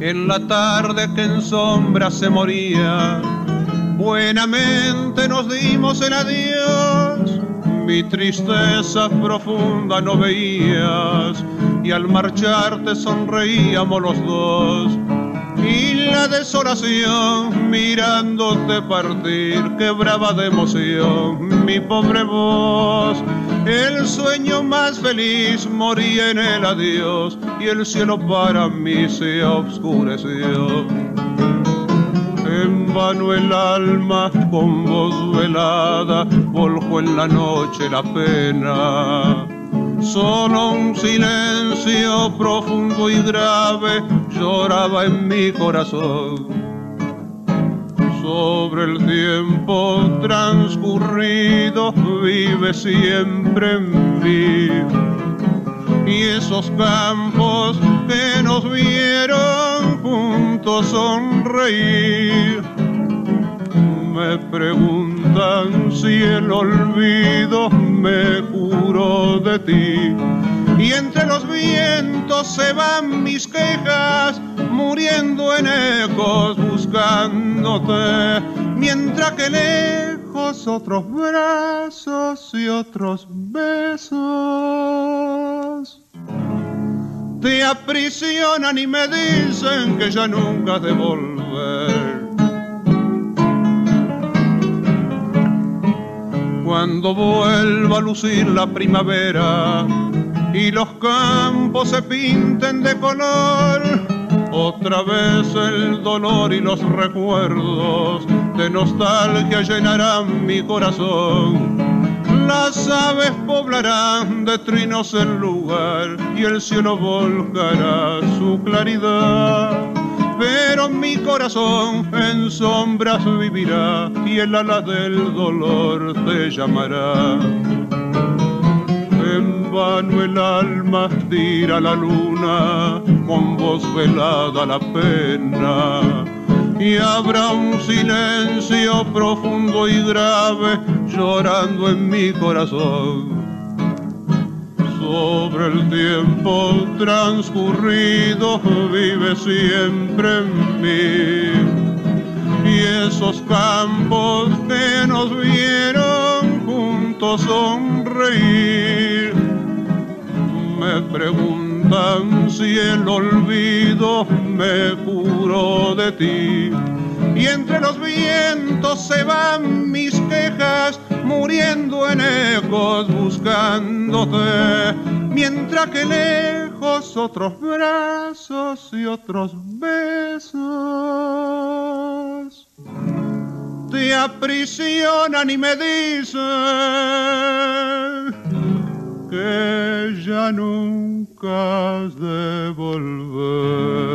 en la tarde que en sombra se moría. Buenamente nos dimos el adiós, mi tristeza profunda no veías y al marcharte sonreíamos los dos. Y la desolación mirándote partir quebraba de emoción mi pobre voz. El sueño más feliz moría en el adiós y el cielo para mí se oscureció. En vano el alma con voz velada volcó en la noche la pena. Solo un silencio profundo y grave lloraba en mi corazón. Sobre el tiempo transcurrido vive siempre en mí. Y esos campos que nos vieron juntos sonreír. Me preguntan si el olvido me curó de ti. Y entre los vientos se van mis quejas, muriendo en ecos buscándote, mientras que lejos otros brazos y otros besos te aprisionan y me dicen que ya nunca has de volver. Cuando vuelva a lucir la primavera y los campos se pinten de color, otra vez el dolor y los recuerdos de nostalgia llenarán mi corazón las aves poblarán de trinos el lugar y el cielo volcará su claridad. Pero mi corazón en sombras vivirá y el ala del dolor te llamará. El alma tira la luna, con voz velada la pena y habrá un silencio profundo y grave llorando en mi corazón. Sobre el tiempo transcurrido vive siempre en mí. Y esos campos que nos vieron juntos sonreír, preguntan si el olvido me curó de ti. Y entre los vientos se van mis quejas, muriendo en ecos buscándote, mientras que lejos otros brazos y otros besos te aprisionan y me dicen que ya nunca has de volver.